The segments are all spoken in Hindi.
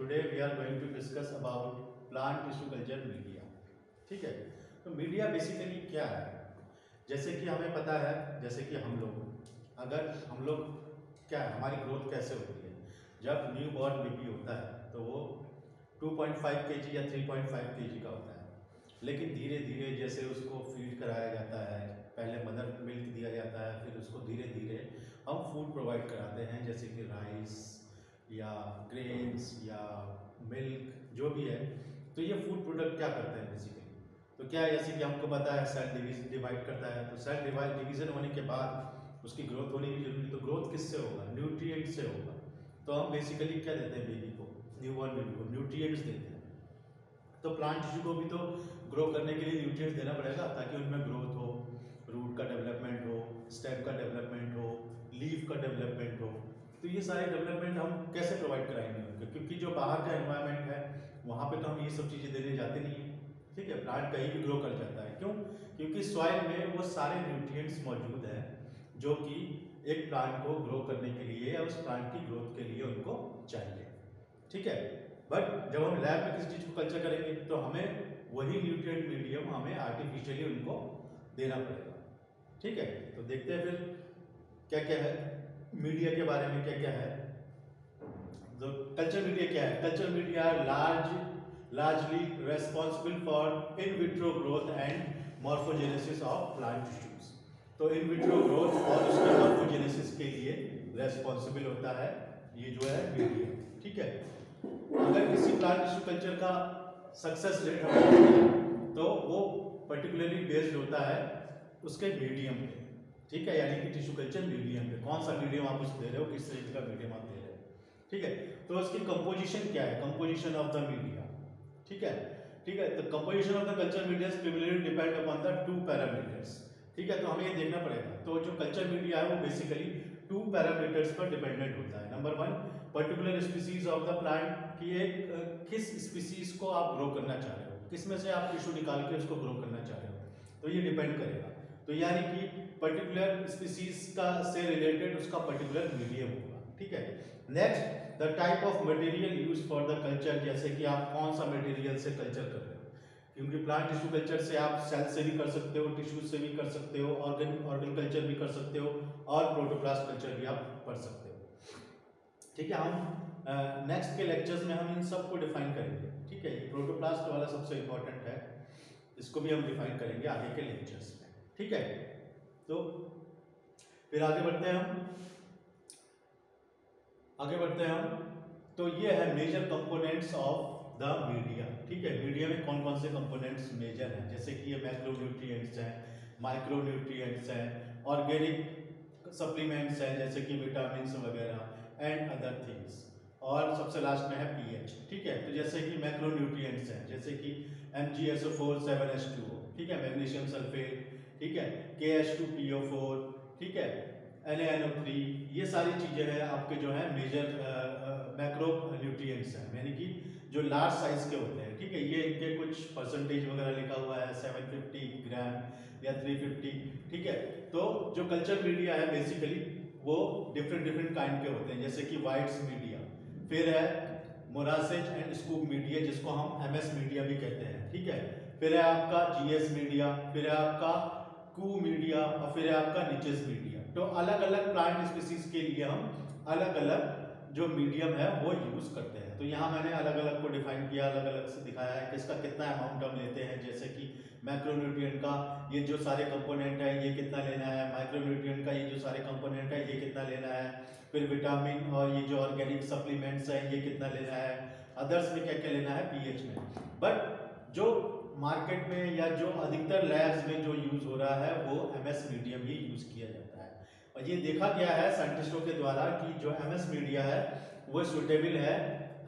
today we are going to discuss about plant tissue culture media. ठीक है? तो मीडिया बेसिकली क्या है? जैसे कि हमें पता है, जैसे कि हम लोग, अगर हम लोग क्या है, हमारी ग्रोथ कैसे होती है? जब न्यू बॉर्न बेबी होता है तो वो 2.5 केजी या 3.5 केजी का होता है। लेकिन धीरे धीरे जैसे उसको फ़ीड कराया जाता है, पहले मदर मिल्क दिया जाता है, फिर उसको धीरे धीरे हम फ़ूड प्रोवाइड कराते हैं, जैसे कि राइस या ग्रेन्स या मिल्क जो भी है तो ये फ़ूड प्रोडक्ट क्या करते हैं बेसिकली तो क्या है, जैसे कि हमको पता है सेल डिवाइड करता है तो सेल डिवाइड डिवीज़न होने के बाद उसकी ग्रोथ होनी भी ज़रूरी तो ग्रोथ किससे होगा? न्यूट्रिएंट से होगा। तो हम बेसिकली क्या देते हैं बेबी को? न्यू न्यूबॉर्न बेबी को न्यूट्रिएंट्स देते हैं। तो प्लांट टिश्यू को भी तो ग्रो करने के लिए न्यूट्रिएंट्स देना पड़ेगा, ताकि उनमें ग्रोथ हो रूट का डेवलपमेंट हो स्टेम का डेवलपमेंट हो लीफ का डेवलपमेंट हो। तो ये सारे डेवलपमेंट हम कैसे प्रोवाइड कराएँगे? उनको क्योंकि जो बाहर का एनवायरनमेंट है, वहाँ पे तो हम ये सब चीज़ें देने जाते नहीं हैं। ठीक है? प्लांट कहीं भी ग्रो कर जाता है। क्यों? क्योंकि सॉइल में वो सारे न्यूट्रिएंट्स मौजूद हैं, जो कि एक प्लांट को ग्रो करने के लिए या उस प्लांट की ग्रोथ के लिए उनको चाहिए। ठीक है? बट जब हम लैब में किसी चीज़ को कल्चर करेंगे तो हमें वही न्यूट्रिएंट मीडियम हमें आर्टिफिशियली उनको देना पड़ेगा। ठीक है? तो देखते हैं फिर क्या क्या है। मीडिया के बारे में क्या क्या है? तो कल्चर मीडिया क्या है? Culture media large largely responsible for in vitro growth and morphogenesis of plant tissues तो इन विट्रो ग्रोथ और उसके मॉर्फोजेनेसिस के लिए रेस्पॉन्सिबल होता है, ये जो है मीडिया ठीक है? अगर किसी प्लांट टिश्यू कल्चर का सक्सेस रेट हमें तो वो पर्टिकुलरली बेस्ड होता है उसके मीडियम पे। ठीक है? यानी कि टिश्यू कल्चर मीडियम पे। कौन सा मीडियम आप उसको दे रहे हो, किस तरीके का मीडियम आप दे रहे हो? ठीक है? तो उसकी कंपोजिशन क्या है? कंपोजिशन ऑफ़ द मीडिया ठीक है? ठीक है? तो composition of the culture media depend upon the two parameters ठीक है? तो हमें ये देखना पड़ेगा। तो जो कल्चर मीडिया है, वो बेसिकली टू पैरामीटर्स पर डिपेंडेंट होता है। Number one particular species of the plant कि एक किस स्पीसीज को आप ग्रो करना चाह रहे हो? किसमें से आप टिश्यू निकाल के उसको ग्रो करना चाह रहे हो? तो ये डिपेंड करेगा। तो यानी कि पर्टिकुलर स्पीसीज का से रिलेटेड उसका पर्टिकुलर मीडियम होगा, ठीक है? Next the type of material use for the culture जैसे कि आप कौन सा मटेरियल से कल्चर कर रहे हो? क्योंकि प्लांट टिश्यू कल्चर से आप सेल से भी कर सकते हो टिश्यू से भी कर सकते हो ऑर्गन ऑर्गन कल्चर भी कर सकते हो, और प्रोटोप्लास्ट कल्चर भी आप कर सकते हो। ठीक है, हम नेक्स्ट के लेक्चर्स में हम इन सबको डिफाइन करेंगे, ठीक है? प्रोटोप्लास्ट वाला सबसे इंपॉर्टेंट है, इसको भी हम डिफाइन करेंगे आगे के लेक्चर्स ठीक है? तो फिर आगे बढ़ते हैं हम। आगे बढ़ते हैं हम। तो ये है major components of the media ठीक है? मीडिया में कौन कौन से कंपोनेंट्स मेजर हैं? जैसे कि ये मैक्रोन्यूट्रिएंट्स हैं माइक्रोन्यूट्रिएंट्स हैं ऑर्गेनिक सप्लीमेंट्स हैं, जैसे कि विटामिन वगैरह एंड अदर थिंग्स और सबसे लास्ट में है पीएच ठीक है? तो जैसे कि मैक्रोन्यूट्रिएंट्स हैं, जैसे कि M G S O four seven H two ठीक है? मैग्नीशियम सल्फेट ठीक है? K H two P O four ठीक है? एन एन ओ थ्री ये सारी चीज़ें हैं, आपके जो है मेजर मैक्रो न्यूट्रिएंट्स हैं। यानी कि जो लार्ज साइज़ के होते हैं, ठीक है? ये इनके कुछ परसेंटेज वगैरह लिखा हुआ है 750 ग्राम या 350 ठीक है? तो जो कल्चर मीडिया है बेसिकली वो डिफरेंट डिफरेंट काइंड के होते हैं। जैसे कि वाइट्स मीडिया फिर है मोरासेज एंड स्कूप मीडिया जिसको हम एमएस मीडिया भी कहते हैं, ठीक है? फिर है आपका जीएस मीडिया फिर है आपका कू मीडिया और फिर आपका निचेस मीडिया तो अलग अलग प्लांट स्पीसीज के लिए हम अलग अलग जो मीडियम है, वो यूज़ करते हैं। तो यहाँ मैंने अलग अलग को डिफाइन किया अलग अलग से दिखाया है कि इसका कितना अमाउंट हम लेते हैं। जैसे कि मैक्रोन्यूट्रिएंट का ये जो सारे कंपोनेंट है, ये कितना लेना है? माइक्रोन्यूट्रिएंट का ये जो सारे कंपोनेंट है, ये कितना लेना है? फिर विटामिन और ये जो ऑर्गेनिक सप्लीमेंट्स हैं, ये कितना लेना है? अदर्स में क्या क्या लेना है? पीएच में। बट जो मार्केट में या जो अधिकतर लैब्स में जो यूज़ हो रहा है, वो एमएस मीडियम ही यूज़ किया जाता है। और ये देखा गया है साइंटिस्टों के द्वारा कि जो एमएस मीडिया है, वो सुटेबल है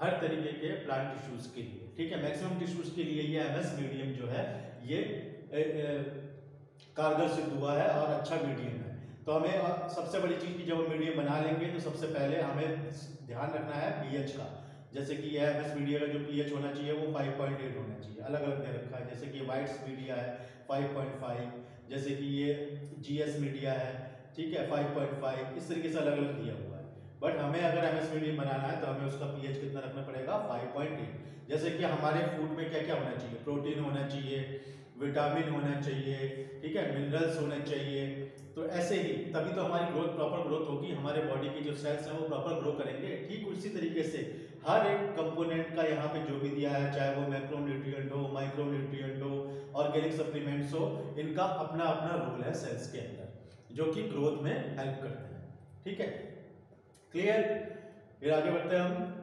हर तरीके के प्लांट टिश्यूज के लिए। ठीक है मैक्सिमम टिश्यूज के लिए ये एमएस मीडियम जो है, ये कारगर सिद्ध हुआ है और अच्छा मीडियम है। तो हमें सबसे बड़ी चीज़ की जब हम मीडियम बना लेंगे तो सबसे पहले हमें ध्यान रखना है पीएच का। जैसे कि यह एम मीडिया का जो पीएच होना चाहिए, वो 5.8 होना चाहिए। अलग अलग दे रखा है। जैसे कि वाइट्स मीडिया है 5.5 जैसे कि ये जीएस मीडिया है, ठीक है 5.5 इस तरीके से अलग अलग दिया हुआ है। बट हमें अगर एम एस मीडियम बनाना है तो हमें उसका पीएच कितना रखना पड़ेगा? 5.8 जैसे कि हमारे फ़ूड में क्या क्या होना चाहिए? प्रोटीन होना चाहिए विटामिन होना चाहिए, ठीक है मिनरल्स होने चाहिए। तो ऐसे ही, तभी तो हमारी ग्रोथ प्रॉपर ग्रोथ होगी। हमारे बॉडी की जो सेल्स हैं, वो प्रॉपर ग्रो करेंगे। ठीक उसी तरीके से हर एक कंपोनेंट का यहाँ पे जो भी दिया है, चाहे वो मैक्रोन्यूट्रिएंट हो माइक्रोन्यूट्रिएंट हो ऑर्गेनिक सप्लीमेंट्स हो, इनका अपना अपना रोल है सेल्स के अंदर, जो कि ग्रोथ में हेल्प करते हैं। ठीक है? क्लियर फिर आगे बढ़ते हैं हम।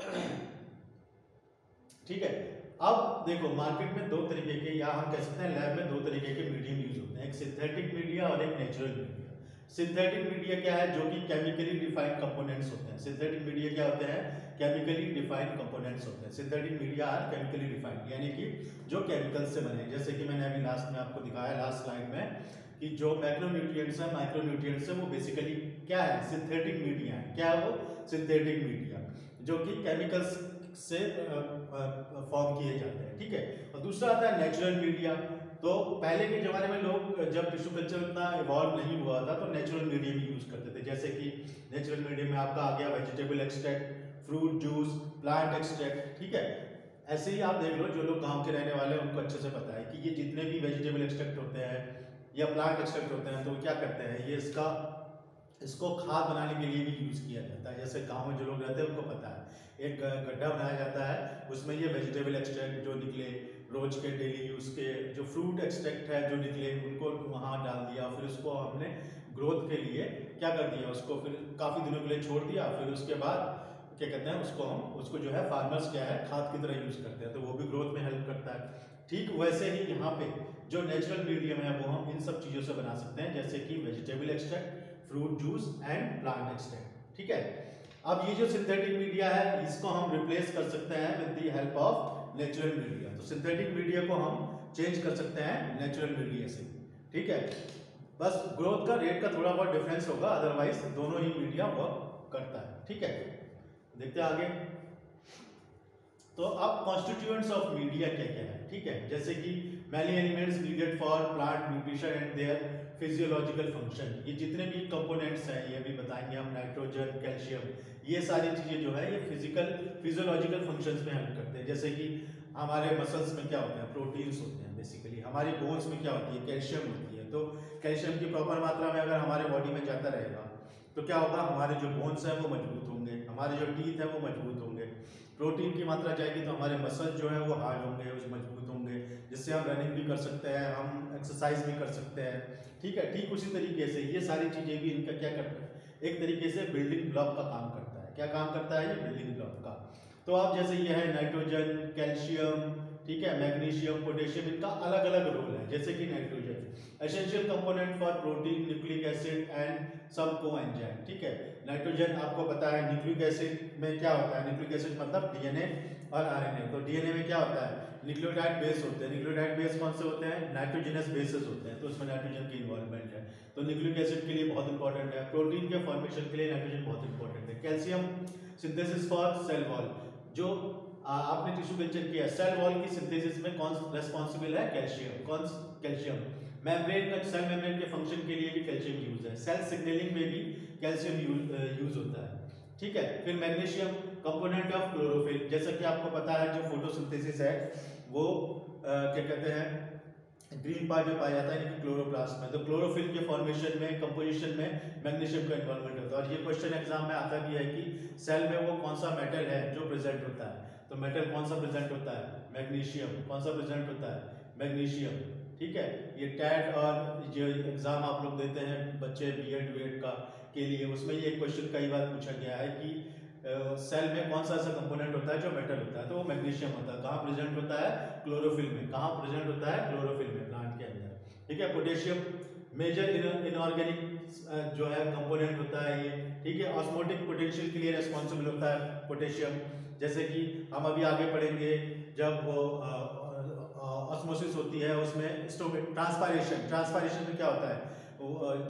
ठीक है? अब देखो मार्केट में दो तरीके के, या हम कह सकते हैं लैब में दो तरीके के मीडियम यूज़ होते हैं, एक सिंथेटिक मीडिया और एक नेचुरल मीडिया सिंथेटिक मीडिया क्या है? जो कि केमिकली डिफाइंड कंपोनेंट्स होते हैं। सिंथेटिक मीडिया क्या होते हैं? केमिकली डिफाइंड कंपोनेंट्स होते हैं। Synthetic media are chemically defined यानी कि जो केमिकल से बने जैसे कि मैंने अभी लास्ट में आपको दिखाया लास्ट स्लाइड में, कि जो मैक्रोन्यूट्रिएंट्स हैं माइक्रोन्यूट्रिएंट्स हैं वो बेसिकली क्या है? सिंथेटिक मीडिया है। क्या है वो? सिंथेटिक मीडिया जो कि केमिकल्स से फॉर्म किए जाते हैं। ठीक है? और दूसरा आता है नेचुरल मीडिया तो पहले के ज़माने में लोग, जब टिश्यू कल्चर इतना इवॉल्व नहीं हुआ था तो नेचुरल मीडियम यूज़ करते थे। जैसे कि नेचुरल मीडियम में आपका आ गया vegetable extract fruit juice plant extract ठीक है? ऐसे ही आप देख लो, जो लोग गाँव के रहने वाले हैं, उनको अच्छे से पता है कि ये जितने भी वेजिटेबल एक्सट्रैक्ट होते हैं, या प्लांट एक्सट्रैक्ट होते हैं तो क्या करते हैं? ये इसका, इसको खाद बनाने के लिए भी यूज़ किया जाता है। जैसे गाँव में जो लोग रहते हैं, उनको पता है। एक गड्ढा बनाया जाता है, उसमें ये वेजिटेबल एक्सट्रैक्ट जो निकले रोज के डेली यूज़ के जो फ्रूट एक्सट्रैक्ट है जो निकले, उनको वहाँ डाल दिया, फिर उसको हमने ग्रोथ के लिए क्या कर दिया, उसको फिर काफ़ी दिनों के लिए छोड़ दिया, फिर उसके बाद क्या कहते हैं, उसको हम, उसको जो है फार्मर्स क्या है, खाद की तरह यूज़ करते हैं तो वो भी ग्रोथ में हेल्प करता है। ठीक वैसे ही यहाँ पे जो नेचुरल मीडियम है, वो हम इन सब चीज़ों से बना सकते हैं, जैसे कि vegetable extract fruit juice and plant extract ठीक है? अब ये जो सिंथेटिक मीडिया है, इसको हम रिप्लेस कर सकते हैं with the help of natural media तो सिंथेटिक मीडिया को हम चेंज कर सकते हैं नेचुरल मीडिया से। ठीक है? बस ग्रोथ का रेट का थोड़ा बहुत डिफरेंस होगा अदरवाइज़ दोनों ही मीडिया वर्क करता है। ठीक है? देखते हैं आगे। तो अब कॉन्स्टिट्यूएंट्स ऑफ़ मीडिया क्या क्या है? ठीक है? जैसे कि many elements needed for plant nutrition and their physiological function ये जितने भी कंपोनेंट्स हैं, ये भी बताएँगे हम नाइट्रोजन कैल्शियम ये सारी चीज़ें जो है, ये फ़िज़िकल फिजियोलॉजिकल फ़ंक्शंस में हेल्प करते हैं। जैसे कि हमारे मसल्स में क्या होते हैं? प्रोटीन्स होते हैं बेसिकली हमारी बोन्स में क्या होती है? कैल्शियम होती है। तो कैल्शियम की प्रॉपर मात्रा में अगर हमारे बॉडी में जाता रहेगा तो क्या होगा? हमारे जो बोन्स हैं वो मज़बूत होंगे, हमारे जो टीथ हैं वो मज़बूत होंगे। प्रोटीन की मात्रा जाएगी तो हमारे मसल जो है वो हार्ड होंगे, उस मज़बूत होंगे, जिससे हम रनिंग भी कर सकते हैं, हम एक्सरसाइज भी कर सकते हैं। ठीक है? ठीक उसी तरीके से ये सारी चीज़ें भी इनका क्या करता है? एक तरीके से बिल्डिंग ब्लॉक का काम करता है। क्या काम करता है? ये बिल्डिंग ब्लॉक का। तो अब जैसे ये है नाइट्रोजन कैल्शियम ठीक है? मैग्नीशियम पोटेशियम इनका अलग अलग रोल है। जैसे कि nitrogen essential component for protein nucleic acid and सबको एंजाइम ठीक है? नाइट्रोजन आपको पता है न्यूक्लिक एसिड में क्या होता है? न्यूक्लिक एसिड मतलब डीएनए और आरएनए तो डीएनए में क्या होता है? न्यूक्लियोटाइड बेस होते हैं। न्यूक्लियोटाइड बेस कौन से होते हैं? नाइट्रोजनस बेसिस होते हैं। तो उसमें नाइट्रोजन की इन्वॉल्वमेंट है। तो न्यूक्लिक एसिड के लिए बहुत इंपॉर्टेंट है। प्रोटीन के फॉर्मेशन के लिए नाइट्रोजन बहुत इंपॉर्टेंट है। Calcium synthesis for cell wall जो आपने टिश्यू कल्चर किया सेल वॉल की सिंथेसिस में कौन रेस्पॉन्सिबल है? कैल्शियम कौन कैल्शियम मेम्ब्रेन का सेल मेम्ब्रेन के फ़ंक्शन के लिए भी कैल्शियम यूज़ है। सेल सिग्नलिंग में भी कैल्शियम यूज़ होता है। ठीक है? फिर मैग्नीशियम कंपोनेंट ऑफ़ क्लोरोफिल जैसा कि आपको पता है जो फोटोसिंथेसिस है वो आ, क्या कहते हैं ग्रीन पार्ट में पाया जाता है यानी क्लोरोप्लास्ट में। तो क्लोरोफिल के फॉर्मेशन में कंपोजिशन में मैग्नीशियम का इन्वॉल्वमेंट होता है। और ये क्वेश्चन एग्ज़ाम में आता भी है कि सेल में वो कौन सा मेटल है जो प्रेजेंट होता है। तो मेटल कौन सा प्रेजेंट होता है? मैग्नीशियम कौन सा प्रेजेंट होता है? मैग्नीशियम ठीक है? ये टैट और जो एग्ज़ाम आप लोग देते हैं बच्चे बी एड वी एड का के लिए। उसमें ये क्वेश्चन कई बार पूछा गया है कि सेल में कौन सा ऐसा कंपोनेंट होता है जो मेटल होता है? तो वो मैग्नीशियम होता है। कहाँ प्रेजेंट होता है? क्लोरोफिल में। कहाँ प्रेजेंट होता है? क्लोरोफिल में प्लांट के अंदर। ठीक है? पोटेशियम मेजर इनऑर्गेनिक जो है कंपोनेंट होता है ये। ठीक है? ऑस्मोटिक पोटेंशियल के लिए रेस्पॉन्सिबल होता है पोटेशियम जैसे कि हम अभी आगे पढ़ेंगे जब वो ऑस्मोसिस होती है, उसमें ट्रांसपायरेशन ट्रांसपायरेशन में क्या होता है?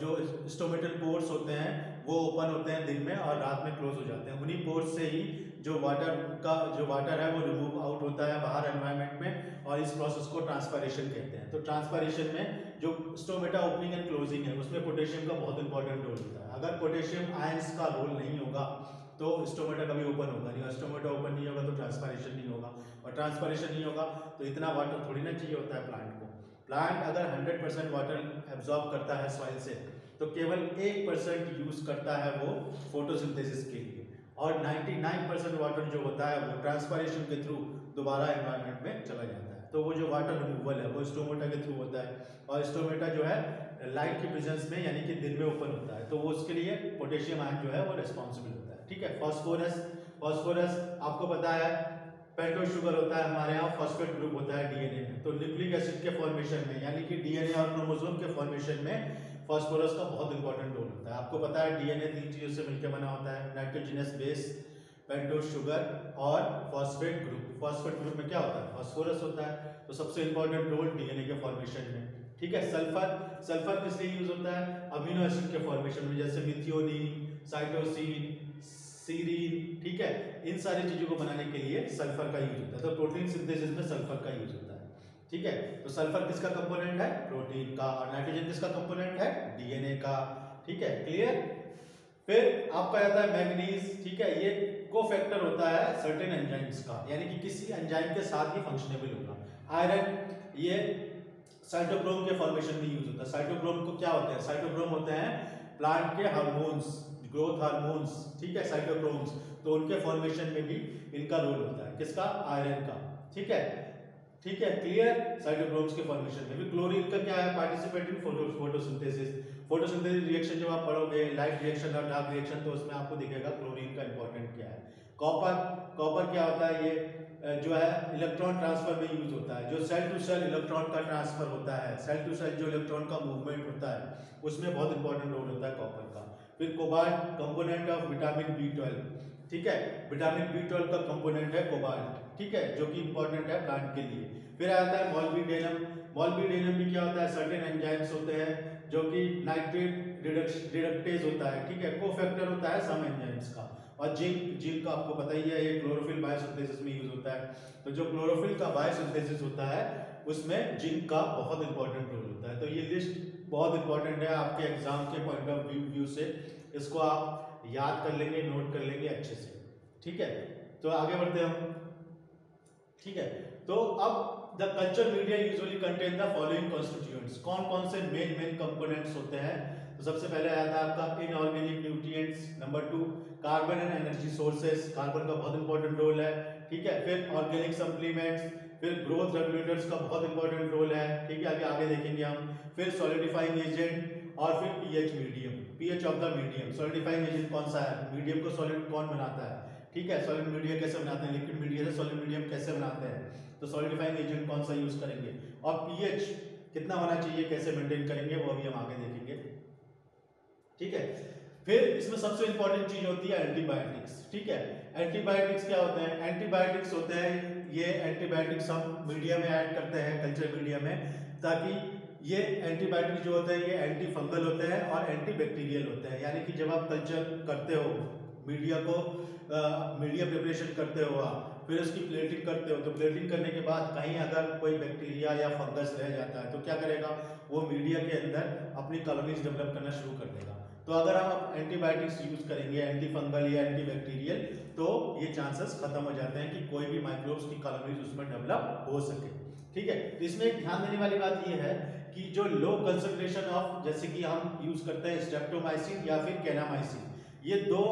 जो स्टोमेटल पोर्स होते हैं, वो ओपन होते हैं दिन में और रात में क्लोज हो जाते हैं। उन्हीं पोर्स से ही जो वाटर का, जो वाटर है, वो रिमूव आउट होता है बाहर एनवायरनमेंट में और इस प्रोसेस को ट्रांसपायरेशन कहते हैं। तो ट्रांसपायरेशन में जो स्टोमेटा ओपनिंग एंड क्लोजिंग है, उसमें पोटेशियम का बहुत इंपॉर्टेंट रोल होता है। अगर पोटेशियम आयंस का रोल नहीं होगा तो स्टोमेटा कभी ओपन होगा नहीं। स्टोमेटा ओपन नहीं होगा तो ट्रांसपायरेशन नहीं होगा। और ट्रांसपायरेशन नहीं होगा तो इतना वाटर थोड़ी ना चाहिए होता है प्लांट को। प्लांट अगर 100 परसेंट वाटर एब्जॉर्ब करता है सॉइल से तो केवल एक परसेंट यूज़ करता है वो फोटोसिंथेसिस के लिए। और 99 परसेंट वाटर जो होता है वो ट्रांसपायरेशन के थ्रू दोबारा एनवायरनमेंट में चला जाता है। तो वो जो वाटर रिमूवल है, वो स्टोमेटा के थ्रू होता है। और स्टोमेटा जो है लाइट की प्रेजेंस में, यानी कि दिन में ओपन होता है। तो वो उसके लिए पोटेशियम आयन जो है, वो रिस्पॉन्सिबल होता है। ठीक है फॉस्फोरस फॉस्फोरस आपको पता है पेंटो शुगर होता है हमारे यहाँ फॉस्फेट ग्रुप होता है डीएनए में। तो न्यूक्लिक एसिड के फॉर्मेशन में, यानी कि डीएनए और क्रोमोसोम के फॉर्मेशन में फॉस्फोरस का बहुत इंपॉर्टेंट रोल होता है। आपको पता है डीएनए तीन चीज़ों से मिलकर बना होता है नाइट्रोजिनस बेस पेंटोज शुगर और फॉस्फेट ग्रुप फॉस्फेट ग्रुप में क्या होता है? फॉस्फोरस होता है। तो सबसे इंपॉर्टेंट रोल डीएनए के फॉर्मेशन में। ठीक है सल्फ़र सल्फ़र किस लिए यूज़ होता है? अमीनो एसिड के फॉर्मेशन में, जैसे मिथियोनिन साइटोसिन सीरीन ठीक है? इन सारी चीज़ों को बनाने के लिए सल्फ़र का यूज़ होता है। तो प्रोटीन सिंथेसिस में सल्फ़र का यूज़ होता है, ठीक है? तो सल्फ़र किसका कंपोनेंट है? प्रोटीन का और नाइट्रोजन किसका कंपोनेंट है? डीएनए का, ठीक है? क्लियर फिर आपका आता है मैग्नीज ठीक है? ये को फैक्टर होता है सर्टेन एंजाइम्स का, यानी कि किसी एंजाइम के साथ ही फंक्शनेबल होगा। आयरन ये साइटोक्रोम के फॉर्मेशन में यूज़ होता है। साइटोक्रोम को क्या होते हैं? साइटोक्रोम होते हैं प्लांट के हार्मोन्स ग्रोथ हार्मोन्स ठीक है साइटोक्रोम्स तो उनके फॉर्मेशन में भी इनका रोल होता है। किसका? आयरन का। ठीक है? ठीक है क्लियर साइटोक्रोम्स के फॉर्मेशन में भी। क्लोरीन का क्या है? Participate in photo photosynthesis photosynthesis reaction जब आप पढ़ोगे लाइट रिएक्शन और डार्क रिएक्शन तो उसमें आपको दिखेगा क्लोरीन का इंपॉर्टेंट क्या है। कॉपर कॉपर क्या होता है? ये जो है इलेक्ट्रॉन ट्रांसफ़र में यूज़ होता है। जो सेल टू सेल इलेक्ट्रॉन का ट्रांसफ़र होता है। सेल टू सेल जो इलेक्ट्रॉन का मूवमेंट होता है, उसमें बहुत इंपॉर्टेंट रोल होता है कॉपर का। फिर cobalt component of vitamin B twelve ठीक है? विटामिन बी ट्वेल्व का कंपोनेंट है कोबाल्ट ठीक है? जो कि इंपॉर्टेंट है प्लांट के लिए। फिर आता है मॉलबीडेनम मॉलबीडेनम भी क्या होता है? सर्टेन एंजाइम्स होते हैं, जो कि नाइट्रेट रिडक्टेज होता है, ठीक है? कोफैक्टर होता है सम एंजाइम्स का। और जिंक जिंक का आपको पता ही है, ये क्लोरोफिल बायोसिंथेसिस में यूज़ होता है। तो जो क्लोरोफिल का बायोसिंथेसिस होता है, उसमें जिंक का बहुत इंपॉर्टेंट रोल होता है। तो ये लिस्ट बहुत इंपॉर्टेंट है आपके एग्ज़ाम के पॉइंट ऑफ़ व्यू से। इसको आप याद कर लेंगे नोट कर लेंगे अच्छे से। ठीक है? तो आगे बढ़ते हम। ठीक है? तो अब the culture media usually contain the following constituents कौन कौन से मेन मेन कंपोनेंट्स होते हैं? तो सबसे पहले आया था आपका inorganic nutrients number two carbon and energy sources carbon का बहुत इंपॉर्टेंट रोल है, ठीक है? फिर ऑर्गेनिक सप्लीमेंट्स फिर ग्रोथ रेगुलेटर्स का बहुत इंपॉर्टेंट रोल है, ठीक है? अभी आगे देखेंगे हम। फिर सॉलिडिफाइंग एजेंट और फिर pH medium pH of the medium solidifying agent कौन सा है? मीडियम को सॉलिड कौन बनाता है? ठीक है? सॉलिड मीडिया कैसे बनाते हैं? लिक्विड मीडिया से सॉलिड मीडियम कैसे बनाते हैं? तो सॉलिडिफाइंग एजेंट कौन सा यूज़ करेंगे? और पीएच कितना होना चाहिए? कैसे मेंटेन करेंगे? वो अभी हम आगे देखेंगे। ठीक है? फिर इसमें सबसे इंपॉर्टेंट चीज़ होती है एंटीबायोटिक्स ठीक है? एंटीबायोटिक्स क्या होते हैं? एंटीबायोटिक्स होते हैं, ये एंटीबायोटिक्स हम मीडिया में ऐड करते हैं कल्चर मीडिया में, ताकि ये एंटीबायोटिक जो होते हैं, ये एंटी फंगल होते हैं और एंटी बैक्टीरियल होते हैं। यानी कि जब आप कल्चर करते हो मीडिया को मीडिया प्रिपरेशन करते हो आप, फिर उसकी प्लेटिंग करते हो तो प्लेटिंग करने के बाद कहीं अगर कोई बैक्टीरिया या फंगस रह जाता है तो क्या करेगा? वो मीडिया के अंदर अपनी कॉलोनीज डेवलप करना शुरू कर देगा। तो अगर हम एंटीबायोटिक्स यूज़ करेंगे एंटी फंगल या एंटी बैक्टीरियल तो ये चांसेस खत्म हो जाते हैं कि कोई भी माइक्रोब्स की कॉलोनीज उसमें डेवलप हो सके। ठीक है? तो इसमें एक ध्यान देने वाली बात ये है कि जो लो कंसेंट्रेशन ऑफ़ जैसे कि हम यूज़ करते हैं स्टेप्टोमाइसिन या फिर कैनामाइसिन ये दो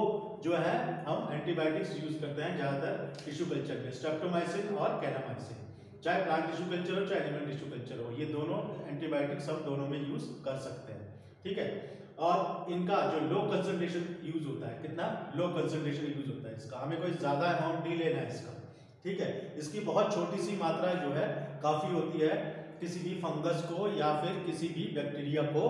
जो है, हम एंटीबायोटिक्स यूज़ करते हैं ज़्यादातर टिश्यू कल्चर में स्ट्रेप्टोमाइसिन और कैनामाइसिन चाहे प्लांट टिश्यू कल्चर हो, चाहे एनिमल टिश्यू कल्चर हो, ये दोनों एंटीबायोटिक्स हम दोनों में यूज़ कर सकते हैं। ठीक है? और इनका जो लो कंसंट्रेशन यूज़ होता है, कितना? लो कंसंट्रेशन यूज़ होता है इसका। हमें कोई ज़्यादा अमाउंट नहीं लेना है इसका। ठीक है? इसकी बहुत छोटी सी मात्रा जो है, काफ़ी होती है किसी भी फंगस को या फिर किसी भी बैक्टीरिया को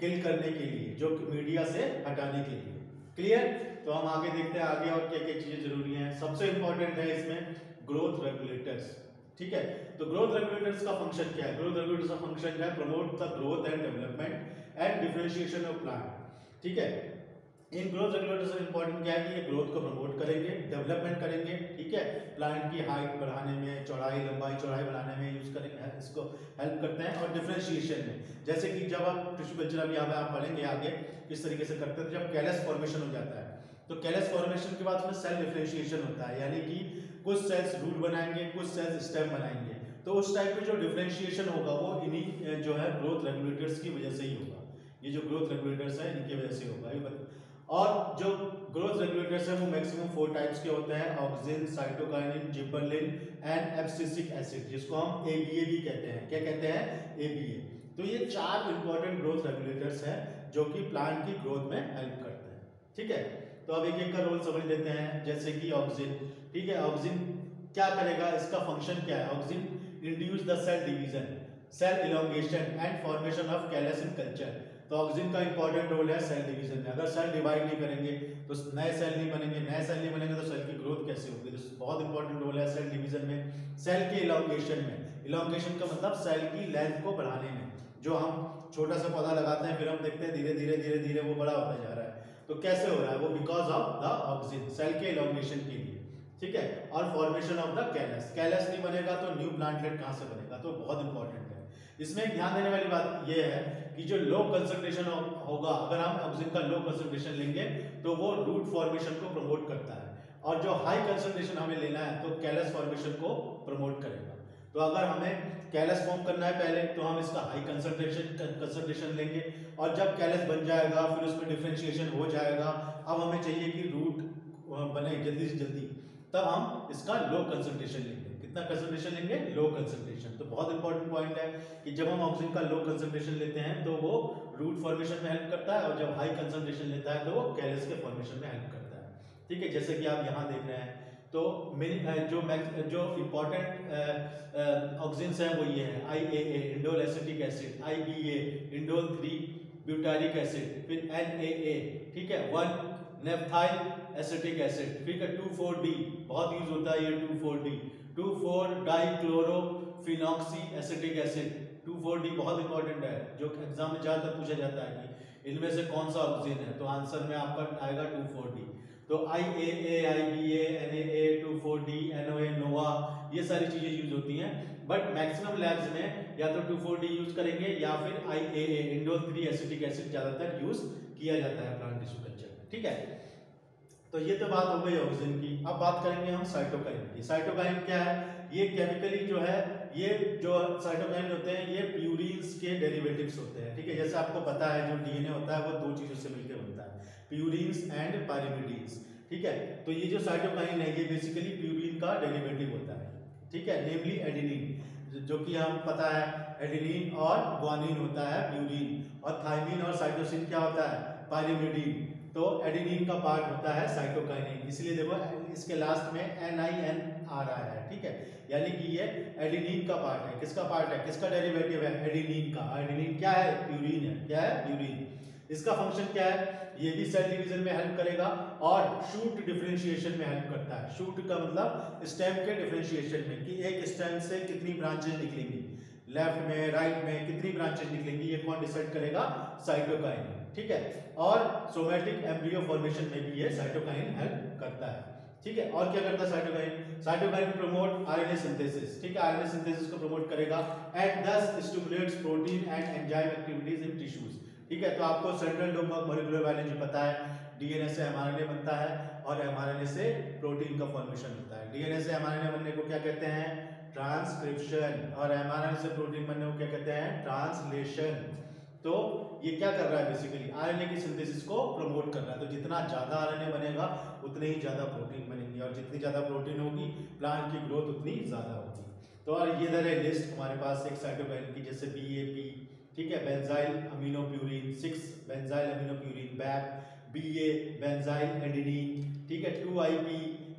किल करने के लिए, जो मीडिया से हटाने के लिए। क्लियर तो हम आगे देखते हैं, आगे और क्या क्या चीज़ें ज़रूरी हैं। सबसे इंपॉर्टेंट है इसमें ग्रोथ रेगुलेटर्स ठीक है? तो ग्रोथ रेगुलेटर्स का फ़ंक्शन क्या है? ग्रोथ रेगुलेटर्स का फ़ंक्शन क्या है? Promote the growth and development and differentiation of plant ठीक है? इन ग्रोथ रेगुलेटर्स से इंपॉर्टेंट क्या है कि ये ग्रोथ को प्रमोट करेंगे डेवलपमेंट करेंगे, ठीक है? प्लांट की हाइट बढ़ाने में, चौड़ाई, लंबाई, चौड़ाई बढ़ाने में यूज़ करेंगे इसको हेल्प करते हैं और डिफ्रेंशिएशन में। जैसे कि जब आप टिश्यू कल्चर अब यहाँ आप पढ़ेंगे आगे, किस तरीके से करते हैं, जब कैलस फॉर्मेशन हो जाता है। तो कैलस फॉर्मेशन के बाद उसमें सेल डिफ्रेंशिएशन होता है, यानी कि कुछ सेल्स रूट बनाएँगे, कुछ सेल्स स्टेम बनाएँगे। तो उस टाइप में जो डिफ्रेंशिएशन होगा, वो इन्हीं जो है ग्रोथ रेगुलेटर्स की वजह से ही होगा। ये जो ग्रोथ रेगुलेटर्स है, इनकी वजह से होगा, ये और जो ग्रोथ रेगुलेटर्स है, वो मैक्सिमम फोर टाइप्स के होते हैं auxin cytokinin gibberellin and abscisic acid जिसको हम एबीए भी कहते हैं। क्या कहते हैं? एबीए तो ये चार इंपॉर्टेंट ग्रोथ रेगुलेटर्स हैं, जो कि प्लांट की ग्रोथ में हेल्प करते हैं। ठीक है? तो अब एक एक का रोल समझ लेते हैं, जैसे कि ऑक्सिन ठीक है ऑक्सिन क्या करेगा? इसका फ़ंक्शन क्या है? Auxin induce the cell division cell elongation and formation of callus in culture तो ऑक्सीजन का इंपॉर्टेंट रोल है सेल डिवीज़न में। अगर सेल डिवाइड नहीं करेंगे तो नए सेल नहीं बनेंगे। नए सेल नहीं बनेंगे तो सेल की ग्रोथ कैसे होगी? तो बहुत इंपॉर्टेंट रोल है सेल डिवीज़न में। सेल के इलांगेशन में। इलांगेशन का मतलब सेल की लेंथ को बढ़ाने में। जो हम छोटा सा पौधा लगाते हैं, फिर हम देखते हैं धीरे धीरे धीरे धीरे वो बड़ा होता जा रहा है। तो कैसे हो रहा है? वो because of the oxygen cell के इलांगेशन के लिए। ठीक है? और formation of the callus callus नहीं बनेगा तो न्यू प्लांटलेट कहाँ से बनेगा? तो बहुत इंपॉर्टेंट है। इसमें ध्यान देने वाली बात यह है कि जो लो कंसंट्रेशन होगा, अगर हम ऑक्सीजन का लो कंसंट्रेशन लेंगे तो वो रूट फॉर्मेशन को प्रमोट करता है। और जो हाई कंसंट्रेशन हमें लेना है तो कैलस फॉर्मेशन को प्रमोट करेगा। तो अगर हमें कैलस फॉर्म करना है पहले तो हम इसका हाई कंसंट्रेशन कंसंट्रेशन लेंगे। और जब कैलस बन जाएगा, फिर उसमें डिफ्रेंशिएशन हो जाएगा। अब हमें चाहिए कि रूट बने जल्दी से जल्दी। तब हम इसका लो कंसंट्रेशन लेंगे। कितना कंसंट्रेशन लेंगे? लो कंसंट्रेशन तो बहुत इंपॉर्टेंट पॉइंट है कि जब हम ऑक्सीजन का लो कंसंट्रेशन लेते हैं तो वो रूट फॉर्मेशन में हेल्प करता है, और जब हाई कंसंट्रेशन लेता है तो वो कैलस के फॉर्मेशन में हेल्प करता है। ठीक है? जैसे कि आप यहाँ देख रहे हैं। तो जो जो इम्पोर्टेंट ऑक्सीजन है वो ये है I A A indole acetic acid I B A indole three butyric acid फिर एन ए ए ठीक है? वन नेफ्थाइल एसिटिक एसिड ठीक है? टू फोर डी बहुत यूज़ होता है ये two four D two four dichlorophenoxy acetic acid two four D बहुत इंपॉर्टेंट है, जो एग्ज़ाम में ज़्यादातर पूछा जाता है कि इनमें से कौन सा ऑक्सीजन है? तो आंसर में आपका आएगा टू फोर डी तो I A A I B A N A A two four D N O A नोवा ये सारी चीज़ें यूज़ होती हैं बट मैक्सिमम लैब्स में या तो टू फोर डी यूज़ करेंगे या फिर I A A indole three acetic acid ज़्यादातर यूज़ किया जाता है प्लांट टिश्यू कल्चर में, ठीक है? तो ये तो बात हो गई ऑक्सीजन की। अब बात करेंगे हम साइटोकाइन की। साइटोकाइन क्या है? ये केमिकली जो है, ये जो साइटोकाइन होते हैं, ये प्यूरिन्स के डेरिवेटिव्स होते हैं, ठीक है? जैसे आपको पता है, जो डीएनए होता है, वो दो चीज़ों से मिलकर प्यूरिन्स एंड पायरिमिडीन्स ठीक है? तो ये जो साइटोकाइन है, ये बेसिकली प्यूरिन का डेरिवेटिव होता है, ठीक है? नेमली एडिनिन जो कि हम पता है एडिनिन और ग्वानिन होता है प्यूरिन और थाइमिन और साइटोसिन क्या होता है? पायरिमिडीन तो एडिनिन का पार्ट होता है साइटोकाइनिन इसलिए देखो, इसके लास्ट में एन आई एन आ रहा है, ठीक है? यानी कि ये एडिनिन का पार्ट है। किसका पार्ट है? किसका डेरिवेटिव है? एडिनिन का। एडिनिन क्या है? प्यूरिन है। क्या है? प्यूरिन इसका फ़ंक्शन क्या है? ये भी सेल डिवीज़न में हेल्प करेगा और शूट डिफरेंशिएशन में हेल्प करता है। शूट का मतलब स्टेम के डिफरेंशिएशन में कि एक स्टेम से कितनी ब्रांचेज निकलेंगी। लेफ़्ट में राइट में कितनी ब्रांचेज निकलेंगी, ये कौन डिसाइड करेगा? साइटोकाइन ठीक है? और सोमेटिक एम्ब्रियो फॉर्मेशन में भी ये साइटोकाइन हेल्प करता है। ठीक है? और क्या करता है cytokine cytokine promote RNA synthesis ठीक है? आरएनए सिंथेसिस को प्रमोट करेगा। And thus stimulates protein and enzyme activities in tissues ठीक है तो आपको central dogma of molecular biology पता है डीएनए से एमआरएनए बनता है और एमआरएनए से प्रोटीन का फॉर्मेशन होता है। डीएनए से एमआरएनए बनने को क्या कहते हैं? ट्रांसक्रिप्शन और एमआरएनए से प्रोटीन बनने को क्या कहते हैं? ट्रांसलेशन तो ये क्या कर रहा है बेसिकली आरएनए की सिंथेसिस को प्रमोट कर रहा है। तो जितना ज़्यादा आरएनए बनेगा, उतने ही ज़्यादा प्रोटीन बनेंगे और जितनी ज़्यादा प्रोटीन होगी प्लांट की ग्रोथ उतनी ज़्यादा होगी। तो और ये दर है लिस्ट हमारे पास एक साइटोकाइन की, जैसे बी ए पी ठीक है? Benzyl aminopurine six benzyl aminopurine back B A benzyl adenine ठीक है? टू आई पी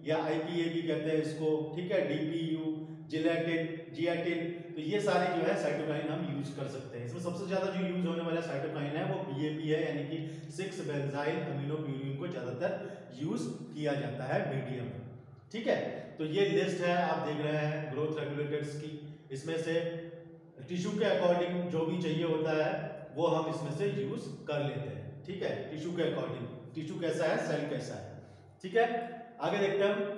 या आई पी ए भी कहते हैं इसको, ठीक है? D P U gelatin zeatin तो ये सारे जो है साइटोकाइन हम यूज़ कर सकते हैं। इसमें सबसे ज़्यादा जो यूज़ होने वाला साइटोकाइन है, वो बीएपी है, यानी कि सिक्स बेंजाइल अमीनोप्यूरिन को ज़्यादातर यूज़ किया जाता है मीडियम ठीक है? तो ये लिस्ट है, आप देख रहे हैं ग्रोथ रेगुलेटर्स की। इसमें से टिश्यू के अकॉर्डिंग जो भी चाहिए होता है, वो हम इसमें से यूज़ कर लेते हैं। ठीक है? टिश्यू के अकॉर्डिंग। टिश्यू कैसा है? सेल कैसा है? ठीक है? आगे देखते हैं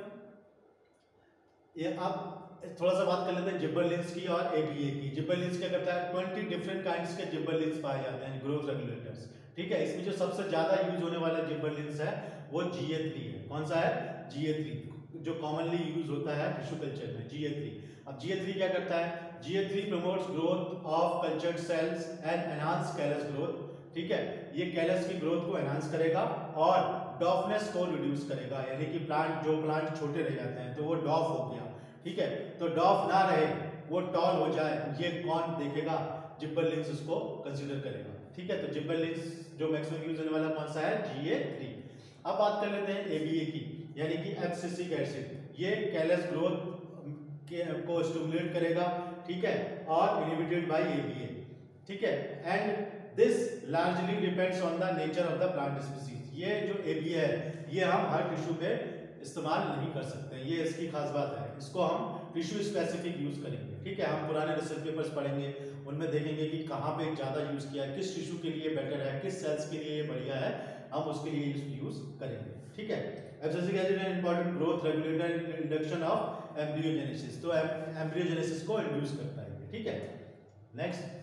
ये आप थोड़ा सा बात कर लेते हैं जिब्बरलिंस की और एबीए की। जिब्बरलिंस क्या करता है? ट्वेंटी डिफरेंट काइंड्स के जिब्बरलिंस पाए जाते हैं ग्रोथ रेगुलेटर्स ठीक है? इसमें जो सबसे ज़्यादा यूज़ होने वाला जिब्बरलिंस है, वो जीए थ्री है। कौन सा है? जीए थ्री जो कॉमनली यूज़ होता है टिश्यू कल्चर में जीए थ्री अब जीए थ्री क्या करता है? GA three promotes growth of cultured cells and enhance callus growth ठीक है? ये कैलस की ग्रोथ को एनहांस करेगा और डॉफनेस को रिड्यूस करेगा। यानी कि प्लांट जो प्लांट छोटे रह जाते हैं तो वो डॉफ हो गया। ठीक है? तो डॉफ ना रहे, वो टॉल हो जाए, ये कौन देखेगा? जिब्बल लिंक्स उसको कंसिडर करेगा। ठीक है? तो जिब्बल लिंक्स जो मैक्सिमम यूज़ होने वाला कौन सा है? जी थ्री अब बात कर लेते हैं एबीए की। यानी कि एब्सिसिक एसिड। ये कैलस ग्रोथ के, को स्टिमुलेट करेगा, ठीक है? और इनिबिटेड बाय एबीए ठीक है? And this largely depends on the nature of the plant species ये जो एबीए है, ये हम हर टिश्यू पे इस्तेमाल नहीं कर सकते ये इसकी खास बात है। इसको हम टिश्यू स्पेसिफिक यूज़ करेंगे, ठीक है? हम पुराने रिसर्च पेपर्स पढ़ेंगे, उनमें देखेंगे कि कहाँ पे ज़्यादा यूज़ किया है, किस टिश्यू के लिए बेटर है, किस सेल्स के लिए बढ़िया है, हम उसके लिए यूज़ करेंगे, ठीक है? एब्सेसिक एसिड है important growth regulator induction of embryogenesis तो एम्ब्रियोजेनेसिस को इंड्यूस करता है ठीक है? नेक्स्ट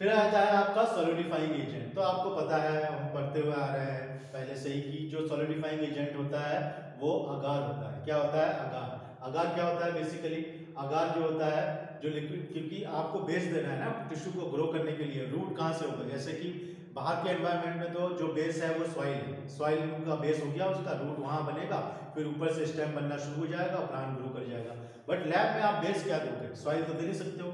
फिर आता है आपका सॉलिडिफाइंग एजेंट तो आपको पता है, हम पढ़ते हुए आ रहे हैं, पहले से ही कि जो सॉलिडिफाइंग एजेंट होता है, वो अगार होता है। क्या होता है? अगार अगार क्या होता है? बेसिकली अगार जो होता है, जो लिक्विड क्योंकि आपको बेस देना है ना टिश्यू को ग्रो करने के लिए रूट कहाँ से होगा? जैसे कि बाहर के एनवायरनमेंट में तो जो बेस है वो सॉइल है। सॉइल का बेस हो गया, उसका रूट वहाँ बनेगा, फिर ऊपर से स्टेम बनना शुरू हो जाएगा प्लांट ग्रो कर जाएगा। बट लैब में आप बेस क्या दोगे? सॉइल तो दे नहीं सकते हो।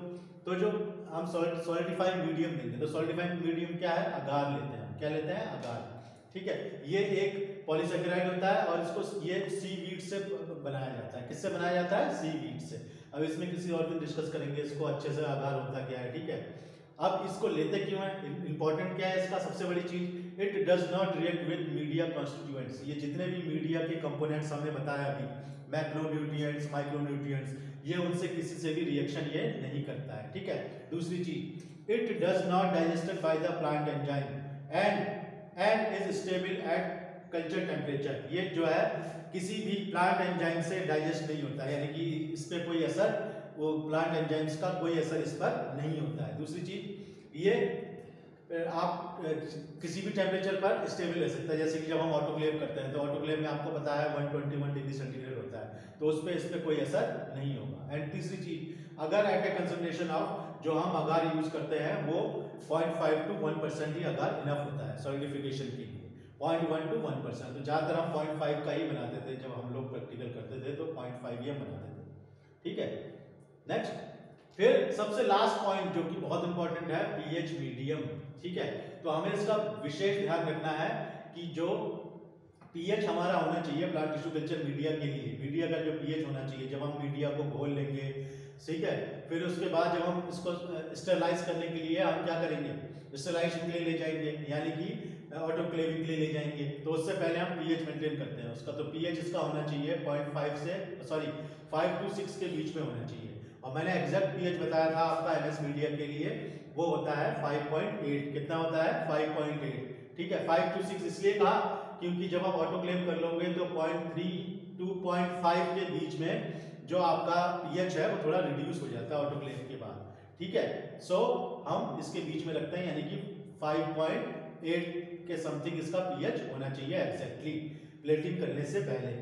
तो जो हम सॉलिडिफाइंग मीडियम देंगे तो सॉलिडिफाइंग मीडियम क्या है? अगार लेते हैं। क्या लेते हैं? अगार ठीक है? ये एक पॉलीसेकेराइड होता है और इसको ये सी वीट से बनाया जाता है। किससे बनाया जाता है? सी वीट से। अब इसमें किसी और दिन डिस्कस करेंगे, इसको अच्छे से आधार होता क्या है? ठीक है? अब इसको लेते क्यों है? इंपॉर्टेंट क्या है इसका सबसे बड़ी चीज़? It does not react with media constituents ये जितने भी मीडिया के कंपोनेंट्स हमने बताया अभी मैक्रोन्यूट्रिएंट्स माइक्रोन्यूट्रिएंट्स ये उनसे किसी से भी रिएक्शन ये नहीं करता है, ठीक है? दूसरी चीज़ it does not digested by the plant enzyme and and is stable at culture temperature ये जो है, किसी भी प्लांट एंजाइम से डाइजेस्ट नहीं होता, यानी कि इस पर कोई असर वो प्लांट एंजाइम्स का कोई असर इस पर नहीं होता है। दूसरी चीज़, ये आप किसी भी टेम्परेचर पर स्टेबल रह सकता है। जैसे कि जब हम ऑटोक्लेव करते हैं तो ऑटोक्लेव में आपको पता है 121 डिग्री सेंटीग्रेड होता है। तो उस पर इस पर कोई असर नहीं होगा। एंड तीसरी चीज़, अगर एट ए कंसनट्रेशन ऑफ़ जो हम अगार यूज़ करते हैं, वो 0.5 टू 1 परसेंट ही अगार इनफ होता है सॉलिडिफिकेशन के लिए। Point one to one percent तो ज़्यादातर हम पॉइंट फाइव का ही बनाते थे। जब हम लोग प्रैक्टिकल करते थे तो पॉइंट फाइव ही हम बनाते थे। ठीक है? नेक्स्ट फिर सबसे लास्ट पॉइंट जो कि बहुत इंपॉर्टेंट है पीएच मीडियम ठीक है? तो हमें इसका विशेष ध्यान रखना है कि जो पीएच हमारा होना चाहिए प्लांट टिश्यू कल्चर मीडिया के लिए मीडिया का जो पीएच होना चाहिए, जब हम मीडिया को घोल लेंगे, ठीक है? फिर उसके बाद जब हम इसको स्टेलाइज करने के लिए हम क्या करेंगे? स्टेलाइजेशन के लिए ले जाएँगे, यानी कि ऑटोक्लेविंग के लिए ले जाएँगे। तो उससे पहले हम पीएच मेंटेन करते हैं उसका। तो पीएच इसका होना चाहिए पॉइंट फाइव से सॉरी फाइव टू सिक्स के बीच में होना चाहिए। और मैंने एग्जैक्ट पीएच बताया था आपका एमएस मीडिया के लिए वो होता है 5.8 कितना होता है? 5.8 ठीक है 5 टू 6 इसलिए कहा क्योंकि जब आप ऑटोक्लेव कर लोगे तो 0.3 टू 0.5 के बीच में जो आपका पीएच है वो थोड़ा रिड्यूस हो जाता है ऑटोक्लेव के बाद। ठीक है सो so, हम इसके बीच में रखते हैं यानी कि 5.8 के समथिंग इसका पीएच होना चाहिए एग्जैक्टली प्लेटिंग करने से पहले।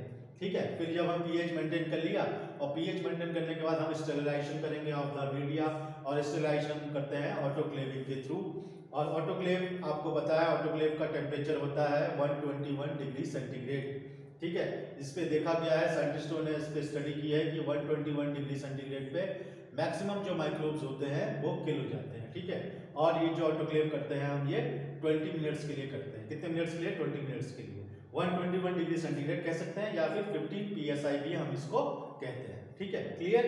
ठीक है? फिर जब हम पीएच मेंटेन कर लिया, और पीएच मेंटेन करने के बाद हम स्टेरिलाइजेशन करेंगे ऑफ़ द मीडिया और स्टेरिलाइजेशन करते हैं ऑटोक्लेविंग के थ्रू और ऑटोक्लेव आपको बताया ऑटोक्लेव का टेम्परेचर होता है 121 डिग्री सेंटीग्रेड ठीक है? इस पे देखा गया है साइंटिस्टों ने इस पे स्टडी की है कि 121 डिग्री सेंटीग्रेड पे मैक्सिमम जो माइक्रोब्स होते हैं, वो किल हो जाते हैं। ठीक है? और ये जो ऑटोक्लेव करते हैं हम, ये 20 मिनट्स के लिए करते हैं। कितने मिनट्स के लिए? 20 मिनट्स के लिए। 121 डिग्री सेंटीग्रेड कह सकते हैं या फिर 15 पीएसआई भी हम इसको कहते हैं। ठीक है? क्लियर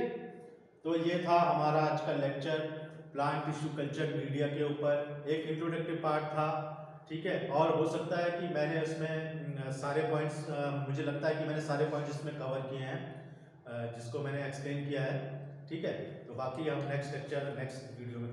तो ये था हमारा आज का lecture plant tissue culture media के ऊपर। एक इंट्रोडक्टिव पार्ट था। ठीक है? और हो सकता है कि मैंने इसमें सारे पॉइंट्स मुझे लगता है कि मैंने सारे पॉइंट्स इसमें कवर किए हैं जिसको मैंने एक्सप्लेन किया है। ठीक है? तो बाकी हम नेक्स्ट लेक्चर नेक्स्ट वीडियो में